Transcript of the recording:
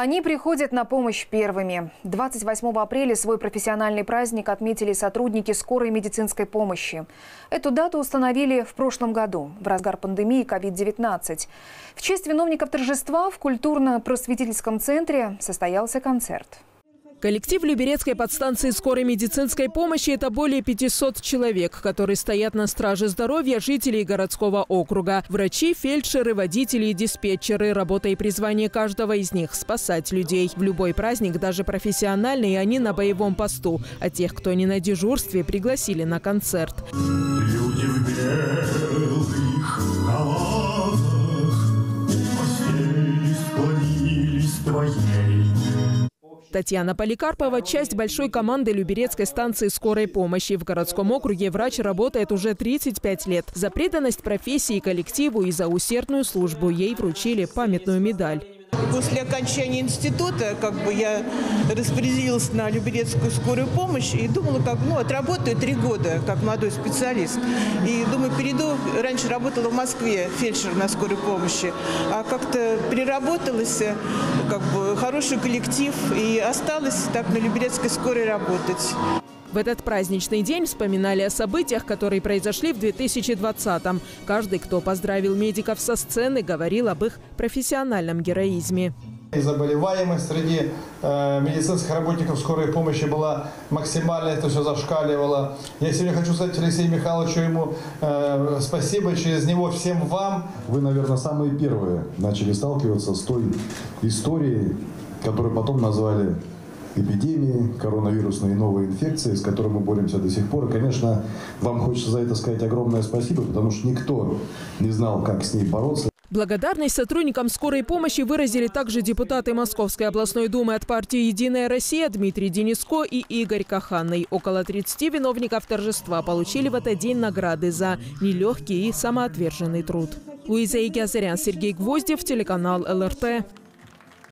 Они приходят на помощь первыми. 28 апреля свой профессиональный праздник отметили сотрудники скорой медицинской помощи. Эту дату установили в прошлом году, в разгар пандемии COVID-19. В честь виновников торжества в культурно-просветительском центре состоялся концерт. Коллектив Люберецкой подстанции скорой медицинской помощи – это более 500 человек, которые стоят на страже здоровья жителей городского округа. Врачи, фельдшеры, водители и диспетчеры. Работа и призвание каждого из них – спасать людей. В любой праздник, даже профессиональный, они на боевом посту. А тех, кто не на дежурстве, пригласили на концерт. Люди в белых халатах, твоей Татьяна Поликарпова – часть большой команды Люберецкой станции скорой помощи. В городском округе врач работает уже 35 лет. За преданность профессии, коллективу и за усердную службу ей вручили памятную медаль. После окончания института как бы я распределилась на Люберецкую скорую помощь и думала, как, ну, отработаю три года как молодой специалист. И думаю, перейду, раньше работала в Москве фельдшер на скорой помощи, а как-то переработалась, как бы хороший коллектив и осталась так на Люберецкой скорой работать. В этот праздничный день вспоминали о событиях, которые произошли в 2020-м. Каждый, кто поздравил медиков со сцены, говорил об их профессиональном героизме. И заболеваемость среди э, медицинских работников скорой помощи была максимальная, это все зашкаливало. Я сегодня хочу сказать Алексею Михайловичу ему э, спасибо, через него всем вам. Вы, наверное, самые первые начали сталкиваться с той историей, которую потом назвали эпидемии, коронавирусной и новой инфекции, с которой мы боремся до сих пор. И, конечно, вам хочется за это сказать огромное спасибо, потому что никто не знал, как с ней бороться. Благодарность сотрудникам скорой помощи выразили также депутаты Московской областной думы от партии «Единая Россия» Дмитрий Дениско и Игорь Каханный. Около 30 виновников торжества получили в этот день награды за нелегкий и самоотверженный труд. Луиза Игязарян, Сергей Гвоздев, телеканал ЛРТ.